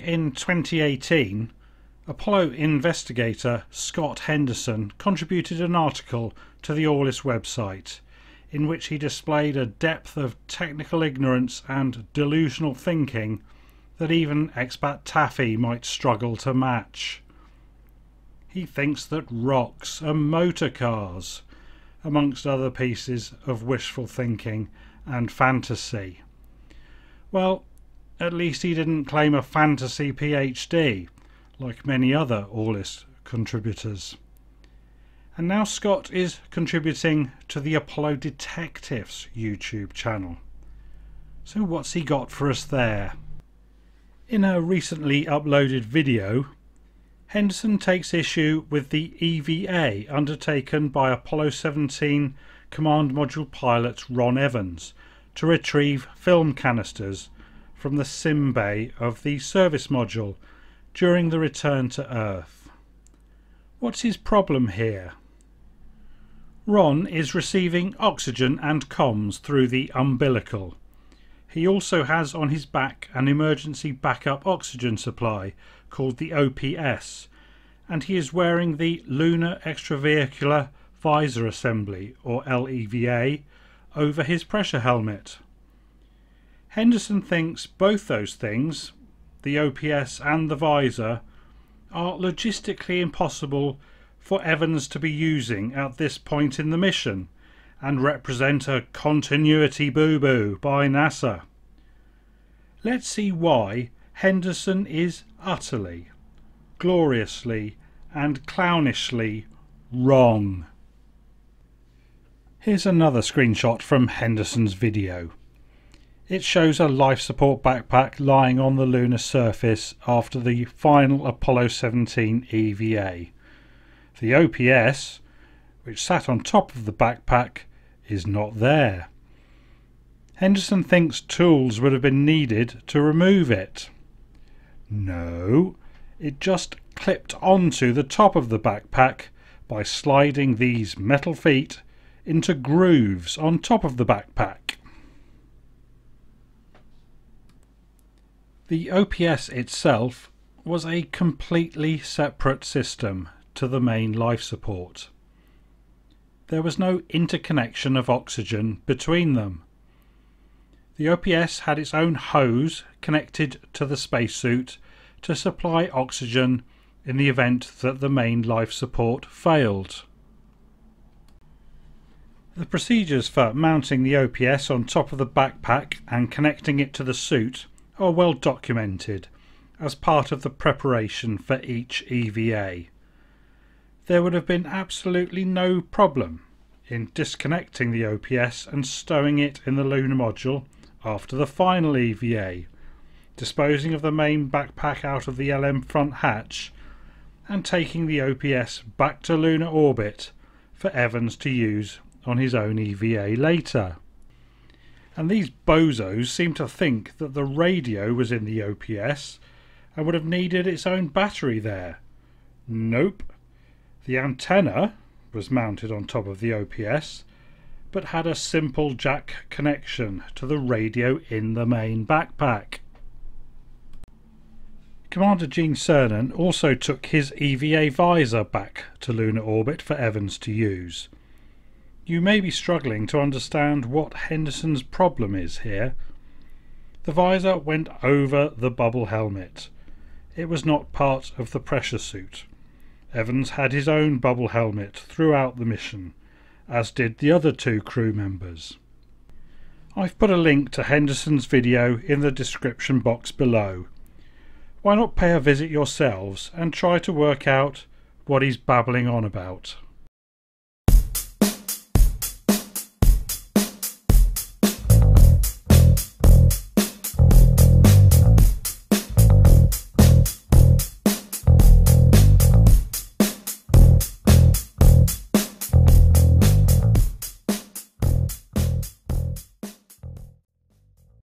in 2018, Apollo investigator Scott Henderson contributed an article to the Aulis website in which he displayed a depth of technical ignorance and delusional thinking that even expat Taffy might struggle to match. He thinks that rocks are motor cars, amongst other pieces of wishful thinking and fantasy. Well, at least he didn't claim a fantasy PhD, like many other Aulis contributors. And now Scott is contributing to the Apollo Detectives YouTube channel. So what's he got for us there? In a recently uploaded video, Henderson takes issue with the EVA undertaken by Apollo 17 Command Module pilot Ron Evans to retrieve film canisters from the sim bay of the service module during the return to Earth. What's his problem here? Ron is receiving oxygen and comms through the umbilical. He also has on his back an emergency backup oxygen supply called the OPS, and he is wearing the Lunar Extravehicular Visor Assembly, or LEVA, over his pressure helmet. Henderson thinks both those things, the OPS and the visor, are logistically impossible for Evans to be using at this point in the mission and represent a continuity boo boo by NASA. Let's see why Henderson is utterly, gloriously, and clownishly wrong. Here's another screenshot from Henderson's video. It shows a life support backpack lying on the lunar surface after the final Apollo 17 EVA. The OPS, which sat on top of the backpack, is not there. Henderson thinks tools would have been needed to remove it. No, it just clipped onto the top of the backpack by sliding these metal feet into grooves on top of the backpack. The OPS itself was a completely separate system to the main life support. There was no interconnection of oxygen between them. The OPS had its own hose connected to the spacesuit to supply oxygen in the event that the main life support failed. The procedures for mounting the OPS on top of the backpack and connecting it to the suit are well documented as part of the preparation for each EVA. There would have been absolutely no problem in disconnecting the OPS and stowing it in the lunar module after the final EVA, disposing of the main backpack out of the LM front hatch and taking the OPS back to lunar orbit for Evans to use on his own EVA later. And these bozos seem to think that the radio was in the OPS and would have needed its own battery there. Nope. The antenna was mounted on top of the OPS, but had a simple jack connection to the radio in the main backpack. Commander Gene Cernan also took his EVA visor back to lunar orbit for Evans to use. You may be struggling to understand what Henderson's problem is here. The visor went over the bubble helmet. It was not part of the pressure suit. Evans had his own bubble helmet throughout the mission, as did the other two crew members. I've put a link to Henderson's video in the description box below. Why not pay a visit yourselves and try to work out what he's babbling on about.